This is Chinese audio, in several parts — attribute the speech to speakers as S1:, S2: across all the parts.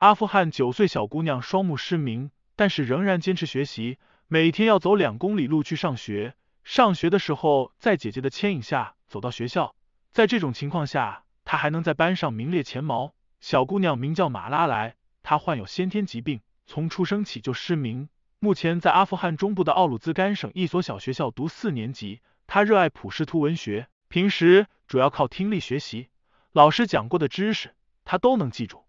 S1: 阿富汗九岁小姑娘双目失明，但是仍然坚持学习，每天要走两公里路去上学。上学的时候，在姐姐的牵引下走到学校，在这种情况下，她还能在班上名列前茅。小姑娘名叫马拉莱，她患有先天疾病，从出生起就失明。目前在阿富汗中部的奥鲁兹干省一所小学校读四年级。她热爱普什图文学，平时主要靠听力学习，老师讲过的知识她都能记住。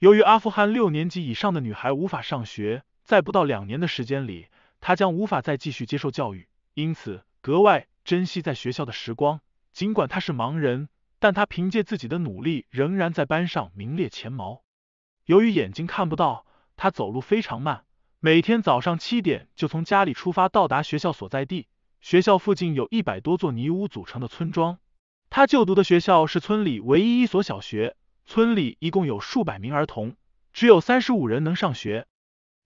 S1: 由于阿富汗六年级以上的女孩无法上学，在不到两年的时间里，她将无法再继续接受教育。因此，格外珍惜在学校的时光。尽管她是盲人，但她凭借自己的努力，仍然在班上名列前茅。由于眼睛看不到，她走路非常慢。每天早上七点就从家里出发，到达学校所在地。学校附近有一百多座泥屋组成的村庄。他就读的学校是村里唯一一所小学。村里一共有数百名儿童，只有三十五人能上学。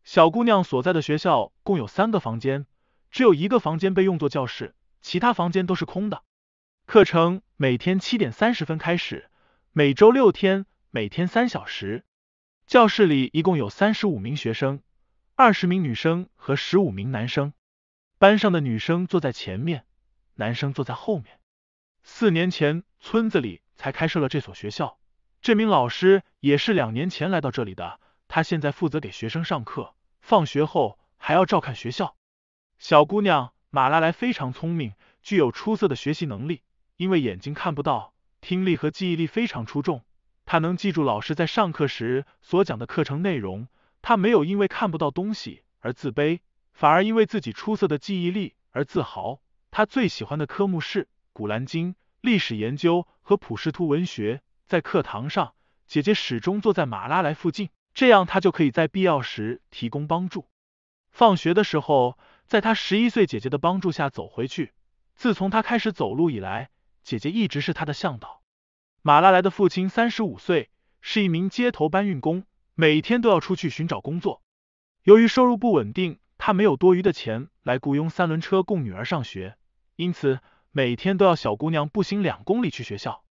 S1: 小姑娘所在的学校共有三个房间。只有一个房间被用作教室，其他房间都是空的。课程每天七点三十分开始，每周六天，每天三小时。教室里一共有三十五名学生，二十名女生和十五名男生。班上的女生坐在前面，男生坐在后面。四年前，村子里才开设了这所学校。这名老师也是两年前来到这里的，他现在负责给学生上课，放学后还要照看学校。小姑娘马拉莱非常聪明，具有出色的学习能力。因为眼睛看不到，听力和记忆力非常出众。她能记住老师在上课时所讲的课程内容。她没有因为看不到东西而自卑，反而因为自己出色的记忆力而自豪。她最喜欢的科目是《古兰经》、历史研究和普什图文学。在课堂上，姐姐始终坐在马拉莱附近，这样她就可以在必要时提供帮助。放学的时候。在她十一岁姐姐的帮助下走回去。自从她开始走路以来，姐姐一直是她的向导。马拉莱的父亲三十五岁，是一名街头搬运工，每天都要出去寻找工作。由于收入不稳定，他没有多余的钱来雇佣三轮车供女儿上学，因此每天都要小姑娘步行两公里去学校。